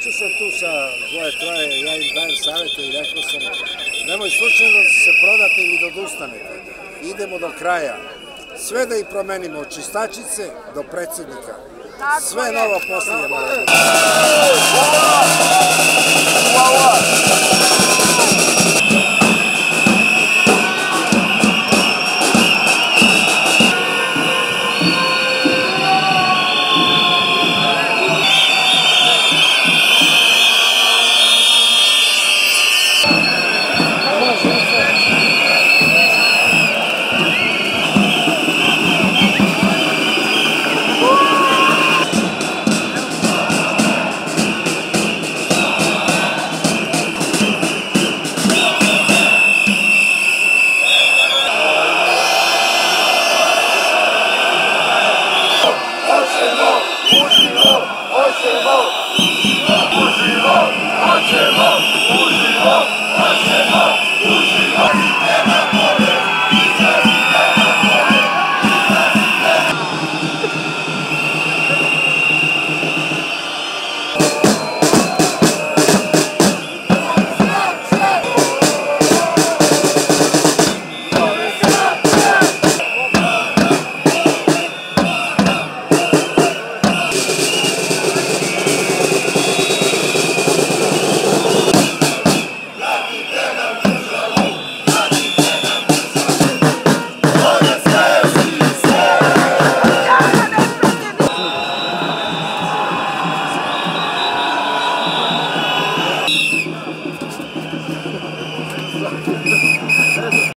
Pričao sam tu sa dvoje, troje, ja im dajem savete i rekao sam, nemoj slučajno da se prodate ili da odustanete. Idemo do kraja. Sve da i promenimo, od čistačice do predsednika. Sve novo postavljamo.